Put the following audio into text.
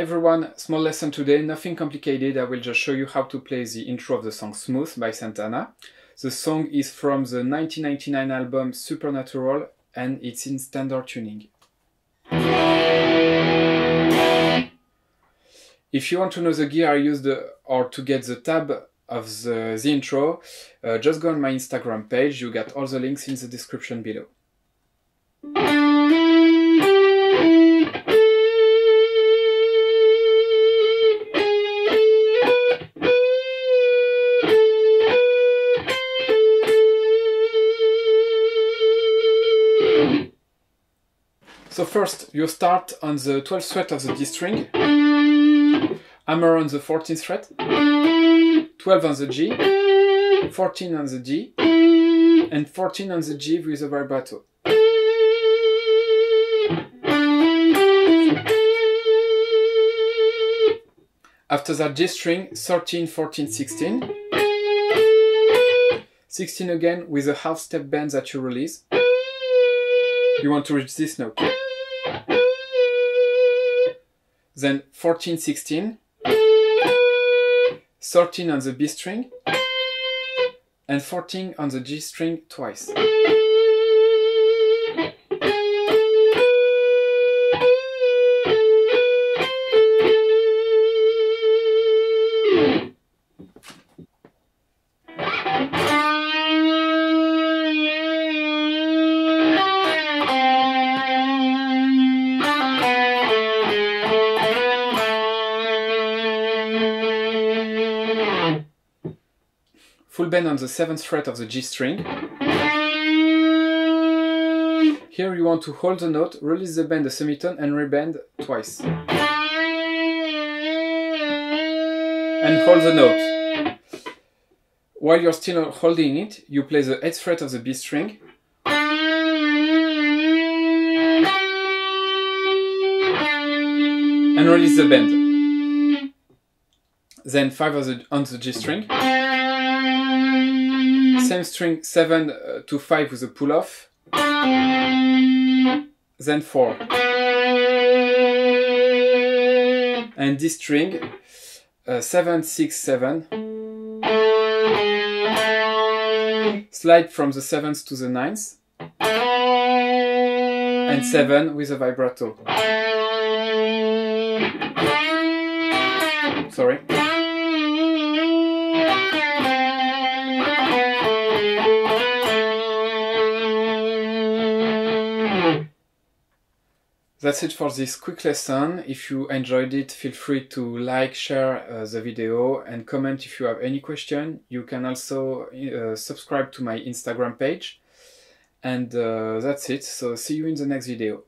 everyone, small lesson today, nothing complicated. I will just show you how to play the intro of the song Smooth by Santana. The song is from the 1999 album Supernatural and it's in standard tuning. If you want to know the gear I used or to get the tab of the, the intro, uh, just go on my Instagram page. You get all the links in the description below. So first, you start on the 12th fret of the D string, hammer on the 14th fret, 12 on the G, 14 on the D, and 14 on the G with a vibrato. After that G string, 13, 14, 16. 16 again with a half step bend that you release. You want to reach this note. Then 14, 16. 13 on the B string. And 14 on the G string twice. Full bend on the 7th fret of the G string. Here you want to hold the note, release the bend a semitone and rebend twice. And hold the note. While you're still holding it, you play the 8th fret of the B string. And release the bend. Then 5 the, on the G string same string 7 uh, to 5 with a pull off, then 4. And this string uh, 7, 6, 7, slide from the 7th to the 9th, and 7 with a vibrato. Sorry. That's it for this quick lesson. If you enjoyed it, feel free to like, share uh, the video and comment if you have any question. You can also uh, subscribe to my Instagram page. And uh, that's it. So see you in the next video.